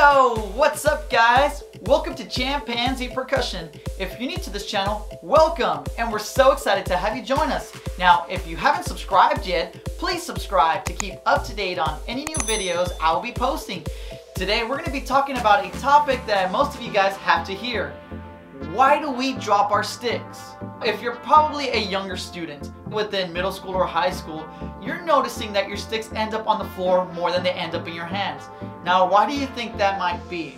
Yo, what's up guys? Welcome to ChamPanZ Percussion. If you're new to this channel, welcome, and we're so excited to have you join us. Now, if you haven't subscribed yet, please subscribe to keep up to date on any new videos I will be posting. Today, we're gonna be talking about a topic that most of you guys have to hear. Why do we drop our sticks? If you're probably a younger student within middle school or high school, you're noticing that your sticks end up on the floor more than they end up in your hands. Now, why do you think that might be?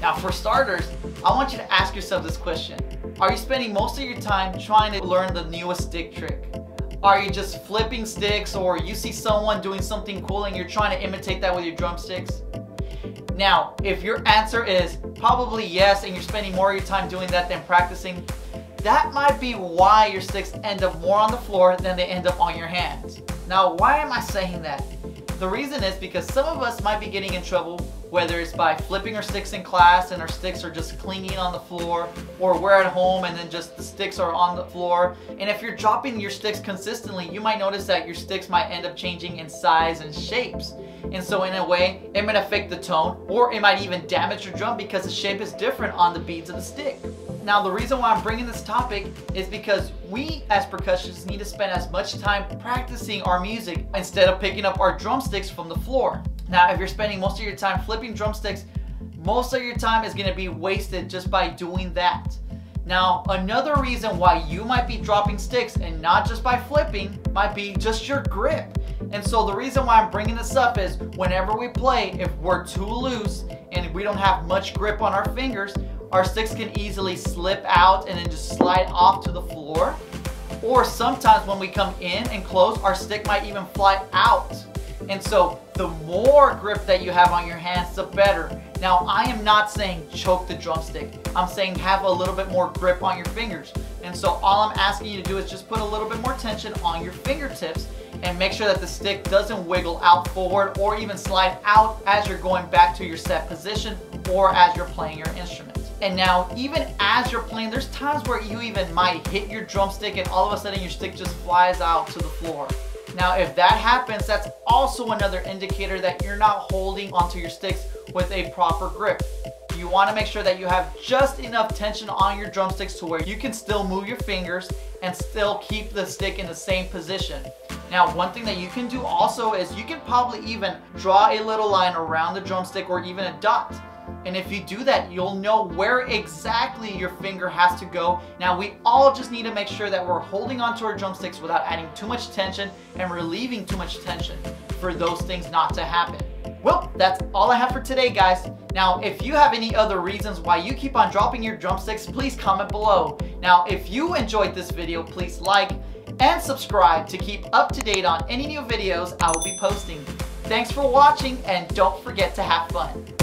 Now, for starters, I want you to ask yourself this question. Are you spending most of your time trying to learn the newest stick trick? Are you just flipping sticks or you see someone doing something cool and you're trying to imitate that with your drumsticks? Now, if your answer is probably yes and you're spending more of your time doing that than practicing, that might be why your sticks end up more on the floor than they end up on your hands. Now, why am I saying that? The reason is because some of us might be getting in trouble, whether it's by flipping our sticks in class and our sticks are just clinging on the floor, or we're at home and then just the sticks are on the floor. And if you're dropping your sticks consistently, you might notice that your sticks might end up changing in size and shapes. And so in a way, it might affect the tone, or it might even damage your drum because the shape is different on the beads of the stick. Now, the reason why I'm bringing this topic is because we as percussionists need to spend as much time practicing our music instead of picking up our drumsticks from the floor. Now, if you're spending most of your time flipping drumsticks, most of your time is gonna be wasted just by doing that. Now, another reason why you might be dropping sticks and not just by flipping might be just your grip. And so the reason why I'm bringing this up is whenever we play, if we're too loose and we don't have much grip on our fingers, our sticks can easily slip out and then just slide off to the floor. Or sometimes when we come in and close, our stick might even fly out. And so the more grip that you have on your hands, the better. Now, I am not saying choke the drumstick. I'm saying have a little bit more grip on your fingers. And so all I'm asking you to do is just put a little bit more tension on your fingertips and make sure that the stick doesn't wiggle out forward or even slide out as you're going back to your set position or as you're playing your instrument. And now, even as you're playing, there's times where you even might hit your drumstick and all of a sudden your stick just flies out to the floor. Now, if that happens, that's also another indicator that you're not holding onto your sticks with a proper grip. You wanna make sure that you have just enough tension on your drumsticks to where you can still move your fingers and still keep the stick in the same position. Now, one thing that you can do also is you can probably even draw a little line around the drumstick or even a dot. And if you do that, you'll know where exactly your finger has to go. Now, we all just need to make sure that we're holding onto our drumsticks without adding too much tension and relieving too much tension for those things not to happen. Well, that's all I have for today, guys. Now, if you have any other reasons why you keep on dropping your drumsticks, please comment below. Now, if you enjoyed this video, please like and subscribe to keep up to date on any new videos I will be posting. Thanks for watching and don't forget to have fun.